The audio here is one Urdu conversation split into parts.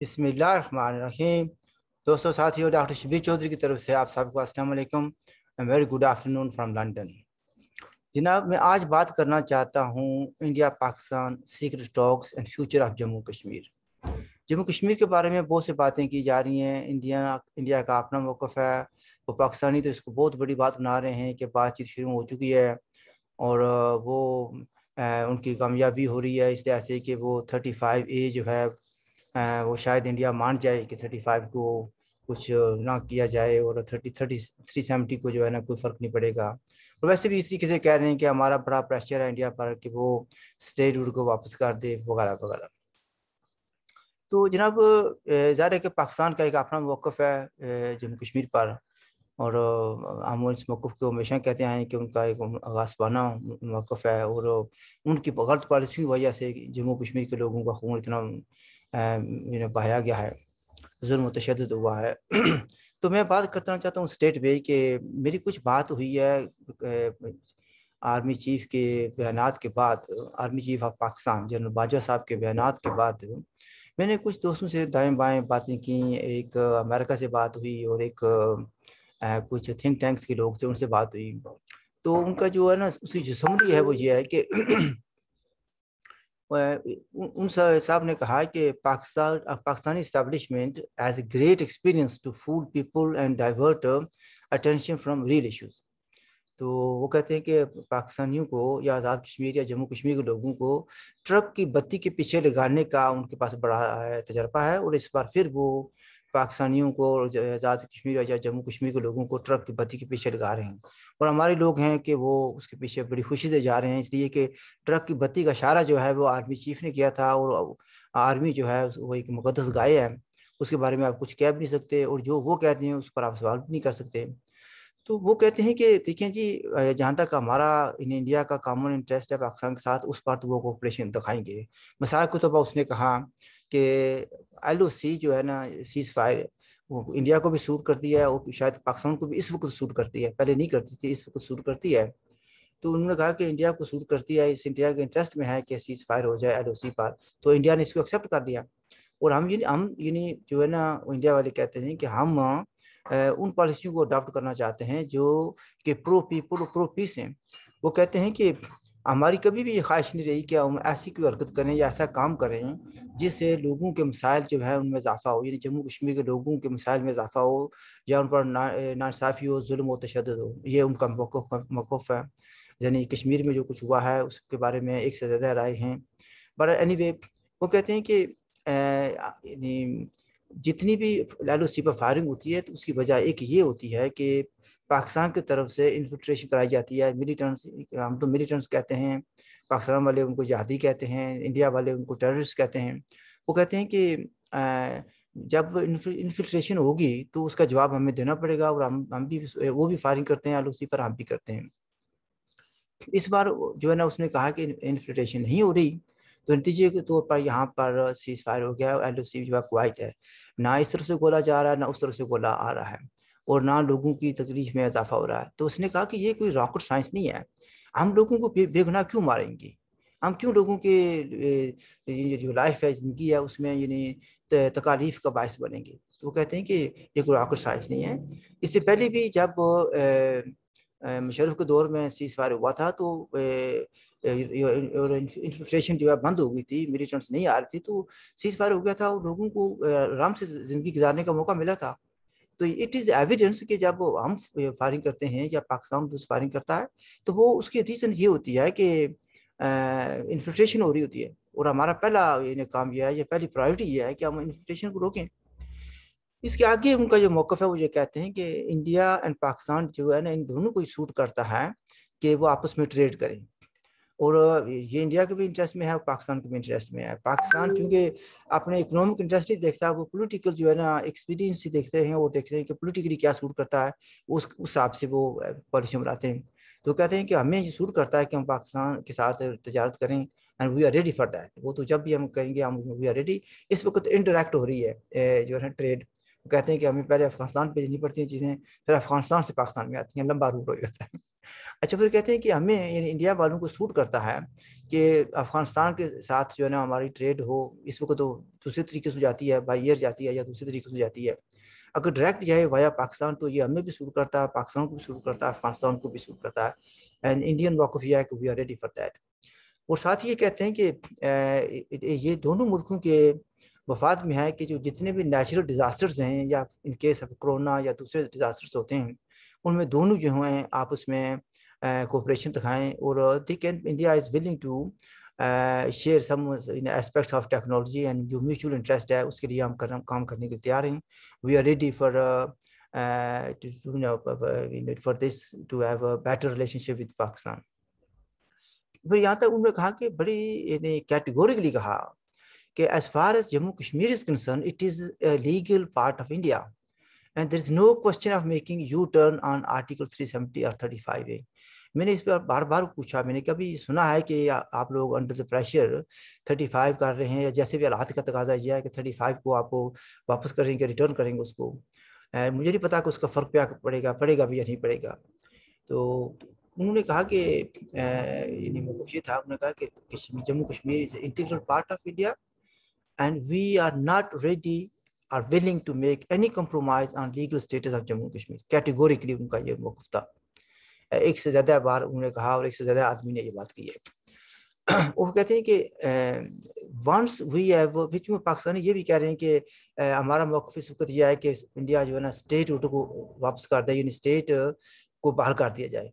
بسم اللہ الرحمن الرحیم۔ دوستو، ساتھیو، ڈاکٹر شبیر چودھری کی طرف سے آپ سب کو السلام علیکم۔ Very good afternoon from London. جناب، میں آج بات کرنا چاہتا ہوں India, Pakistan secret talks and future of Jammu Kashmir. Jammu Kashmir کے بارے میں بہت سے باتیں کی جا رہی ہیں۔ انڈیا انڈیا کا اپنا موقف ہے۔ وہ پاکستانی تو اس کو بہت بڑی بات بنا رہے ہیں کہ بات چیت شروع ہو چکی ہے اور وہ ان کی کامیابی ہو رہی ہے۔ اس طرح سے کہ وہ تھرٹی فائیو اے جو ہے وہ شاید انڈیا مان جائے کہ تھرٹی فائیو کو کچھ نہ کیا جائے اور تھرٹی تھرٹی تھری سیونٹی کو جو ہے نا کوئی فرق نہیں پڑے گا۔ اور ویسے بھی اس طریقے سے کہہ رہے ہیں کہ ہمارا بڑا پریشر ہے انڈیا پر کہ وہ اسٹیٹ روڈ کو واپس کر دے، وغیرہ وغیرہ۔ تو جناب ظاہر ہے کہ پاکستان کا ایک اپنا موقف ہے جموں کشمیر پر۔ اور ہم اس موقف کو ہمیشہ کہتے ہیں کہ ان کا ایک غاسبانہ موقف ہے اور ان کی غلط پالیسی کی وجہ سے جموں کشمیر کے لوگوں کا خون اتنا یعنی بہایا گیا ہے، ظلم و تشدد ہوا ہے۔ تو میں بات کرنا چاہتا ہوں اسٹیٹ وے کہ میری کچھ بات ہوئی ہے آرمی چیف کے بیانات کے بعد، army chief of Pakistan, general Bajwa صاحب کے بیانات کے بعد میں نے کچھ دوستوں سے دائیں بائیں باتیں کی ایک امریکہ سے بات ہوئی اور ایک کچھ تھنک ٹینکس کے لوگ تھے، ان سے بات ہوئی۔ تو ان کا جو ہے نا اس کی جو سمری ہے وہ یہ ہے کہ ان صاحب نے کہا کہ Pakistan, Pakistani establishment is a great experience to fool people and divert attention from real issues تو وہ کہتے ہیں کہ پاکستانیوں کو یا آزاد کشمیر یا جموں کشمیر کے لوگوں کو ٹرک کی بتی کے پیچھے لگانے کا ان کے پاس بڑا تجربہ ہے اور اس بار پھر وہ پاکستانیوں کو آزاد کشمیر یا جموں کشمیر کے لوگوں کو ٹرک کی بتی کے پیچھے لگا رہے ہیں۔ اور ہمارے لوگ ہیں کہ وہ اس کے پیچھے بڑی خوشی سے جا رہے ہیں، اس لیے کہ ٹرک کی بتی کا اشارہ جو ہے وہ آرمی چیف نے کیا تھا اور آرمی جو ہے وہ ایک مقدس گائے ہے۔ اس کے بارے میں آپ کچھ کہہ بھی نہیں سکتے اور جو وہ کہتے ہیں اس پر آپ سوال بھی نہیں کر سکتے۔ تو وہ کہتے ہیں کہ دیکھیں جی جہاں تک ہمارا ان انڈیا کا کامن انٹرسٹ ہے، پاکستان کے ساتھ اس پر تو وہ کوپریشن دکھائیں گے۔ مثال کو طبع اس نے کہا کہ ایل او سی جو ہے نا سیز فائر وہ انڈیا کو بھی سوٹ کرتی ہے اور شاید پاکستان کو بھی اس وقت سوٹ کرتی ہے، پہلے نہیں کرتی تھی، اس وقت سوٹ کرتی ہے۔ تو انہوں نے کہا کہ انڈیا کو سوٹ کرتی ہے، اس انڈیا کے انٹرسٹ میں ہے کہ سیز فائر ہو جائے ایل او سی پر۔ تو انڈیا نے اس کو ایکسیپٹ کر دیا اور ہم یعنی ہم یعنی جو ہے نا انڈیا والے کہتے ہیں کہ ہم ان پالیسیوں کو اڈاپٹ کرنا چاہتے ہیں جو کہ پرو پیپل پرو پیس ہیں۔ وہ کہتے ہیں کہ ہماری کبھی بھی یہ خواہش نہیں رہی کہ ہم ایسی کوئی حرکت کریں یا ایسا کام کریں جس سے لوگوں کے مسائل جو ہے ان میں اضافہ ہو یعنی جموں کشمیر کے لوگوں کے مسائل میں اضافہ ہو یا ان پر ناصافی ہو، ظلم و تشدد ہو، یہ ان کا موقف موقف ہے۔ یعنی کشمیر میں جو کچھ ہوا ہے اس کے بارے میں ایک سے زیادہ رائے ہیں۔ بٹ اینی وے وہ کہتے ہیں کہ یعنی جتنی بھی لالو سی پر فائرنگ ہوتی ہے تو اس کی وجہ ایک یہ ہوتی ہے کہ پاکستان کی طرف سے انفلٹریشن کرائی جاتی ہے ملیٹنٹس ہم تو ملیٹنٹس کہتے ہیں، پاکستان والے ان کو جہادی کہتے ہیں، انڈیا والے ان کو ٹیررسٹ کہتے ہیں۔ وہ کہتے ہیں کہ جب انفلٹریشن ہوگی تو اس کا جواب ہمیں دینا پڑے گا اور ہم ہم بھی وہ بھی فائرنگ کرتے ہیں ایل او سی پر ہم بھی کرتے ہیں۔ اس بار جو ہے نا، اس نے کہا کہ انفلٹریشن نہیں ہو رہی۔ تو نتیجے کے طور پر یہاں پر سیز فائر ہو گیا ایل او سی جو ہے کوائٹ ہے۔ نہ اس طرف سے گولا جا رہا ہے، نہ اس طرف سے گولا آ رہا ہے۔ اور نہ لوگوں کی تکلیف میں اضافہ ہو رہا ہے۔ تو اس نے کہا کہ یہ کوئی راکٹ سائنس نہیں ہے۔ ہم لوگوں کو بے گناہ کیوں ماریں گے؟ ہم کیوں لوگوں کے جو لائف ہے، زندگی ہے، اس میں یعنی تکالیف کا باعث بنیں گے؟ تو وہ کہتے ہیں کہ یہ کوئی راکٹ سائنس نہیں ہے۔ اس سے پہلے بھی جب مشرف کے دور میں سیز فائر ہوا تھا، تو انفلٹریشن جو ہے بند ہو گئی تھی ملیٹنٹس نہیں آ رہی تھی، تو سیز فائر ہو گیا تھا اور لوگوں کو آرام سے زندگی گزارنے کا موقع ملا تھا۔ تو اٹ از ایویڈنس کہ جب ہم فائرنگ کرتے ہیں یا پاکستان فائرنگ کرتا ہے، تو وہ اس کی ریزن یہ ہوتی ہے کہ انفلٹریشن ہو رہی ہوتی ہے۔ اور ہمارا پہلا یعنی کام یہ ہے یا پہلی پرائیورٹی یہ ہے کہ ہم انفلٹریشن کو روکیں۔ اس کے آگے ان کا جو موقف ہے، وہ یہ کہتے ہیں کہ انڈیا اینڈ پاکستان جو ہے نا، ان دونوں کو سوٹ کرتا ہے کہ وہ آپس میں ٹریڈ کریں۔ اور یہ انڈیا کے بھی انٹرسٹ میں ہے اور پاکستان کے بھی انٹرسٹ میں ہے۔ پاکستان کیونکہ اپنے اکنامک انٹرسٹ نہیں دیکھتا وہ پولیٹیکل جو ہے نا ایکسپیرینس ہی دیکھتے ہیں۔ وہ دیکھتے ہیں کہ پولیٹیکلی کیا سوٹ کرتا ہے، اس حساب سے وہ پالیسی بناتے ہیں۔ تو کہتے ہیں کہ ہمیں یہ سوٹ کرتا ہے کہ ہم پاکستان کے ساتھ تجارت کریں and we are ready for that وہ تو جب بھی ہم کریں گے، ہم وی آر ریڈی اس وقت انٹریکٹ ہو رہی ہے جو ہے ٹریڈ وہ کہتے ہیں کہ ہمیں پہلے افغانستان بھیجنی پڑتی ہیں چیزیں، پھر افغانستان سے پاکستان میں آتی ہیں، لمبا روٹ ہو جاتا ہے۔ اچھا پھر کہتے ہیں کہ ہمیں یعنی انڈیا والوں کو سوٹ کرتا ہے کہ افغانستان کے ساتھ جو ہے نا ہماری ٹریڈ ہو، اس وقت تو دوسرے طریقے سے جاتی ہے، بائی ایئر جاتی ہے یا دوسرے طریقے سے جاتی ہے۔ اگر ڈائریکٹ جائے وایا پاکستان تو یہ ہمیں بھی سوٹ کرتا ہے، پاکستان کو بھی سوٹ کرتا ہے، افغانستان کو بھی سوٹ کرتا ہے۔ اینڈ انڈین واقف یہ ہے کہ we are ready for that اور ساتھ یہ کہتے ہیں کہ یہ دونوں ملکوں کے وفات میں ہے کہ جو جتنے بھی نیچرل ڈیزاسٹرز ہیں یا ان کیس آف کرونا یا دوسرے ڈیزاسٹرز ہوتے ہیں ان میں دونوں جو ہیں آپس میں کوپریشن دکھائیں اور they can India is willing to share some aspects of technology and جو میوچل انٹرسٹ ہے اس کے لیے ہم کام کرنے کے لیے تیار ہیں. We are ready for for this to have a better relationship with Pakistan پھر یہاں تک انہوں نے کہا کہ بڑی یعنی کیٹیگوریکلی کہا کہ as far as Jammu Kashmir is concern it is a legal part of India and there is no question of making U turn on article three seventy اور تھرٹی فائیو اے میں نے اس پر بار بار پوچھا میں نے کبھی سنا ہے کہ آپ لوگ under the pressure thirty five کر رہے ہیں یا جیسے بھی حالات کا تقاضا یہ ہے کہ تھرٹی فائیو کو آپ کو واپس کریں گے ریٹرن کریں گے اس کو مجھے نہیں پتا کہ اس کا فرق کیا پڑے گا پڑے گا بھی یا نہیں پڑے گا تو انہوں نے کہا کہ یعنی موقف یہ تھا انہوں نے کہا کہ Jammu Kashmir is integral part of India and we are not ready or willing to make any compromise on legal status of Jammu Kashmir categorically ان کا یہ موقف تھا۔ ایک سے زیادہ بار انہوں نے کہا اور ایک سے زیادہ آدمی نے یہ بات کی ہے۔ وہ کہتے ہیں کہ ونس وی ہیو بیچ میں پاکستانی یہ بھی کہہ رہے ہیں کہ، ہمارا موقف اس وقت یہ ہے کہ انڈیا جو ہے نا اسٹیٹ اردو کو واپس کر دے یعنی اسٹیٹ کو باہر کر دیا جائے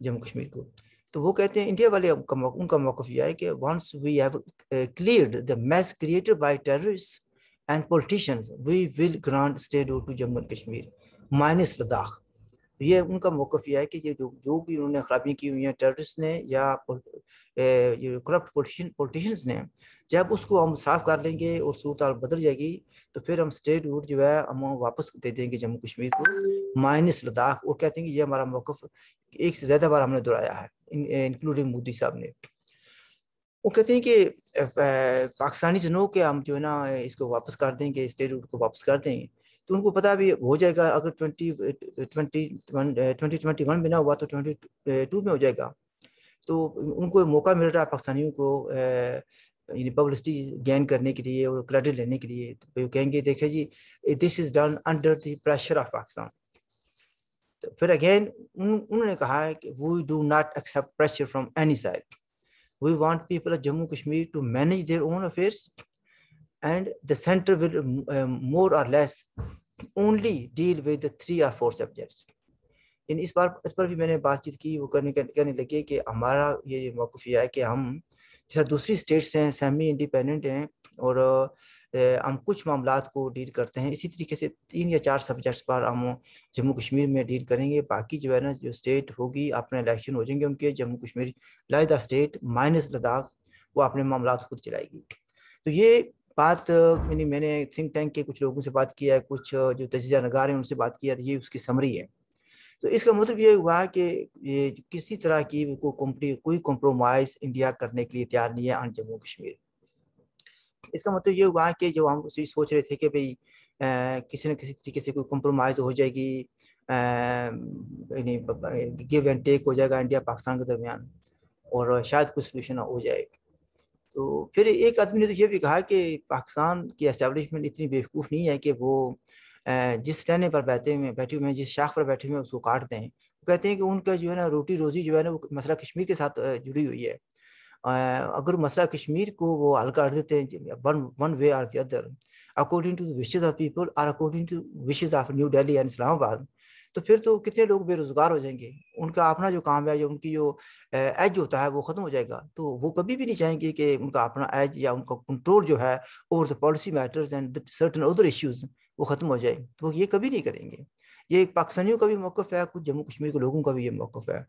جموں کشمیر کو۔ تو وہ کہتے ہیں، انڈیا والے ان کا موقف یہ ہے کہ once we have cleared the mess created by terrorist and politicians we will grant state to Jammu and Kashmir minus Ladakh یہ ان کا موقف یہ ہے کہ یہ جو جو بھی انہوں نے خرابیاں کی ہوئی ہیں ٹیررسٹ نے یا کرپٹ پولیٹیشنز نے، جب اس کو ہم صاف کر لیں گے اور صورتحال بدل جائے گی، تو پھر ہم اسٹیٹ روٹ جو ہے، ہم واپس دے دیں گے جموں کشمیر کو مائنس لداخ اور کہتے ہیں کہ یہ ہمارا موقف ایک سے زیادہ بار ہم نے دہرایا ہے انکلوڈنگ مودی صاحب نے۔ وہ کہتے ہیں کہ پاکستانی جنوں کے ہم جو ہے نا، اس کو واپس کر دیں گے، اسٹیٹ روٹ کو واپس کر دیں گے، تو ان کو پتا بھی ہو جائے گا، اگر twenty twenty twenty twenty one میں نہ ہوا تو ٹوینٹی ٹو میں ہو جائے گا۔ تو ان کو موقع مل رہا ہے پاکستانیوں کو یعنی پبلسٹی گین کرنے کے لیے اور کریڈٹ لینے کے لیے۔ تو کہیں گے، دیکھیں جی this is done under the pressure of Pakistan. تو پھر اگین انہوں نے کہا ہے کہ we do not accept pressure from any side we want people of Jammu Kashmir to manage their own affairs and the centre will more or less only deal with three or four subjects یعنی اس بار اس پر بھی میں نے بات چیت کی وہ کرنے کہنے لگے کہ ہمارا یہ موقف یہ ہے کہ ہم جیسا دوسری اسٹیٹس ہیں سیمی انڈیپینڈنٹ ہیں اور ہم کچھ معاملات کو ڈیل کرتے ہیں۔ اسی طریقے سے تین یا چار سبجیکٹس پر ہم جموں کشمیر میں ڈیل کریں گے۔ باقی جو ہے نا، جو اسٹیٹ ہوگی، اپنے الیکشن ہو جائیں گے ان کے۔ جموں کشمیر لائدہ اسٹیٹ مائنس لداخ، وہ اپنے معاملات خود چلائے گی۔ تو یہ بات یعنی میں نے تھنک ٹینک کے کچھ لوگوں سے بات کیا ہے، کچھ جو تجزیہ نگار ہیں، ان سے بات کیا یہ اس کی سمری ہے۔ تو اس کا مطلب یہ ہوا کہ یہ کسی طرح کی کوئی کوئی کمپرومائز انڈیا کرنے کے لیے تیار نہیں ہے آن جموں کشمیر۔ اس کا مطلب یہ ہوا کہ جو ہم سوچ رہے تھے کہ بھئی کسی نہ کسی طریقے سے کوئی کمپرومائز ہو جائے گی یعنی گیو اینڈ ٹیک ہو جائے گا انڈیا پاکستان کے درمیان اور شاید کوئی سلوشن ہو جائے۔ تو پھر ایک آدمی نے تو یہ بھی کہا کہ پاکستان کی اسٹیبلشمنٹ اتنی بیوقوف نہیں ہے کہ وہ جس ٹہنے پر بیٹھے ہوئے بیٹھے ہوئے ہیں، جس شاخ پر بیٹھے ہوئے ہیں، اس کو کاٹ دیں۔ وہ کہتے ہیں کہ ان کا جو ہے نا روٹی روزی جو ہے نا وہ مسئلہ کشمیر کے ساتھ جڑی ہوئی ہے۔ اگر مسئلہ کشمیر کو وہ حل کر دیتے ہیں one way or the other according to wishes of people اور according to wishes of New Delhi and Islamabad تو پھر تو کتنے لوگ بے روزگار ہو جائیں گے؟ ان کا اپنا جو کام ہے، جو ان کی جو ایج ہوتا ہے، وہ ختم ہو جائے گا۔ تو وہ کبھی بھی نہیں چاہیں گے کہ ان کا اپنا ایج یا ان کا کنٹرول جو ہے over the policy matters and certain other issues وہ ختم ہو جائے۔ تو وہ یہ کبھی نہیں کریں گے۔ یہ ایک پاکستانیوں کا بھی موقف ہے، کچھ جموں کشمیر کے لوگوں کا بھی یہ موقف ہے۔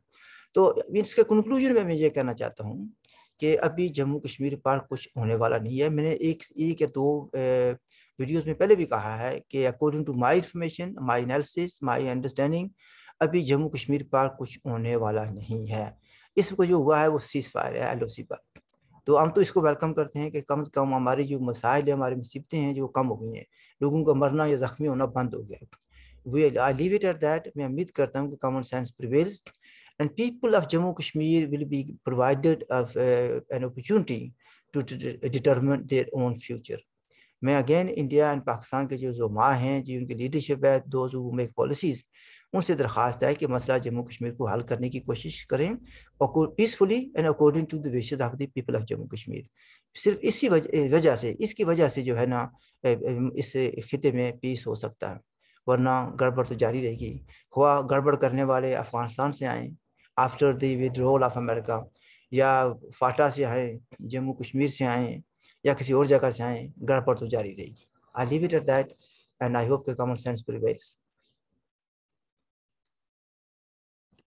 تو اس کے کنکلوژن میں میں یہ کہنا چاہتا ہوں کہ ابھی جموں کشمیر پر کچھ ہونے والا نہیں ہے۔ میں نے ایک ایک یا دو ویڈیوز میں پہلے بھی کہا ہے کہ according to my information my analysis my understanding ابھی جموں کشمیر پر کچھ ہونے والا نہیں ہے۔ اس کو جو ہوا ہے وہ سیز فائر ہے ایل او سی پر۔ تو ہم تو اس کو ویلکم کرتے ہیں کہ کم از کم ہماری جو مسائل ہیں، ہماری مصیبتیں ہیں جو کم ہو گئی ہیں، لوگوں کا مرنا یا زخمی ہونا بند ہو گیا we I leave it at that میں امید کرتا ہوں کہ common sense prevails and people of Jammu Kashmir will be provided of uh, an opportunity to, to determine their own future. میں اگین انڈیا اینڈ پاکستان کے جو جو ماں ہیں جو ان کی لیڈرشپ ہے دو جو میک پالیسیز ان سے درخواست ہے کہ مسئلہ جموں کشمیر کو حل کرنے کی کوشش کریں اور peacefully and according to the wishes of the people of Jammu Kashmir صرف اسی وجہ سے اس کی وجہ سے جو ہے نا اس خطے میں پیس ہو سکتا ہے ورنہ گڑبڑ تو جاری رہے گی خواہ گڑبڑ کرنے والے افغانستان سے آئیں after the withdrawal of America یا فاٹا سے آئیں جموں کشمیر سے آئیں یا کسی اور جگہ سے آئیں گڑبڑ تو جاری رہے گی۔ I leave it at that and I hope کہ کامن سینس پریویلس